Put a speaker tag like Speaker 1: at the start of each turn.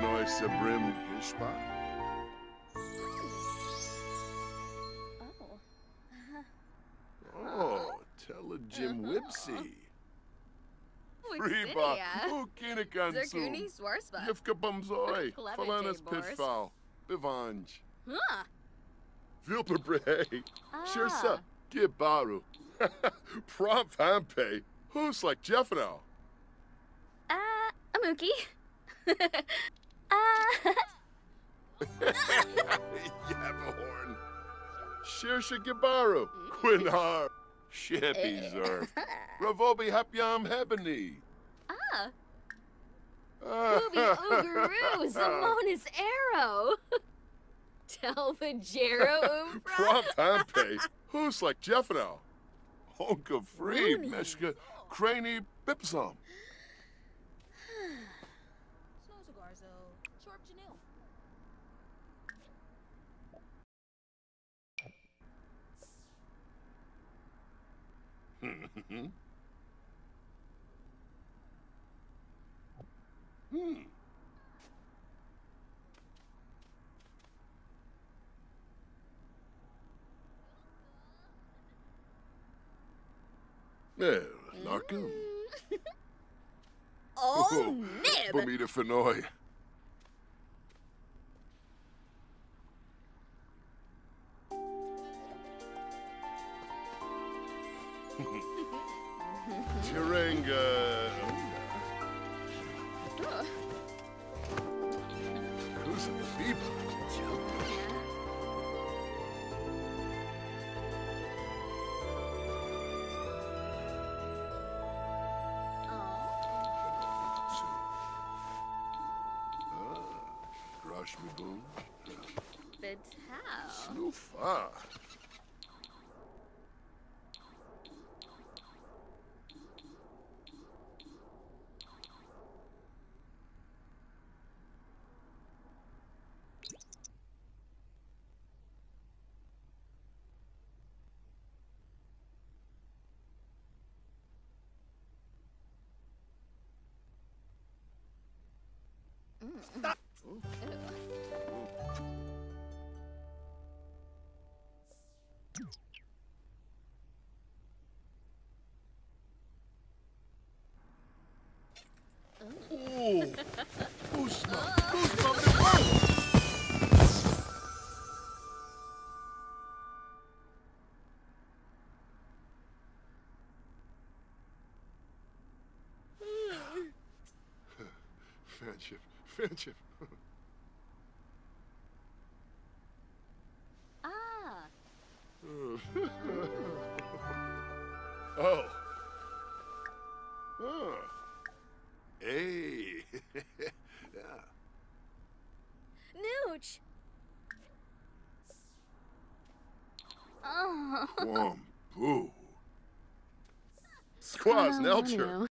Speaker 1: Finoi Sabrim Gishpa.
Speaker 2: Oh.
Speaker 1: Oh, tell a Jim Wibsy. Riba,
Speaker 2: Wixinia.
Speaker 1: Ukinakansu.
Speaker 2: Zerkuni Swarspa.
Speaker 1: Yivka Bumzoi.
Speaker 2: Clemente,
Speaker 1: Falanas
Speaker 2: Boris.
Speaker 1: Pitfall. Bivanj.
Speaker 2: Huh.
Speaker 1: Vilperbre.
Speaker 2: Ah.
Speaker 1: Shirsa. Gibaru. Prompt Hampe. Who's like Jeff now?
Speaker 2: Uh, Amuki. uh,
Speaker 1: Yabahorn. Shirsha Gibaru. Quinar. Shippy Zerf. Ravobi Hapyam Hebony.
Speaker 2: ah. Booby Oogaroo. Simonis Arrow. Telvajero Umbra.
Speaker 1: Prompt Hampe. Who's like Jeff now? Honka.
Speaker 2: Mooney.
Speaker 1: Meshka Craney Bipsum.
Speaker 3: Snozagarzo, Shorp Janil.
Speaker 1: Hmm. Well, Larkin.
Speaker 2: Oh, oh, Nib.
Speaker 1: Bermuda Fenoy. Tiranga. Who's a feeble? Rush me boom.
Speaker 2: Vital.
Speaker 1: Snoofa. Mm. Ooh. Usma. Usma. Fanship. Fanship.
Speaker 2: Ah.
Speaker 1: Oh. Oh. Hey. Wom. Boo. Squaws, Nelcher.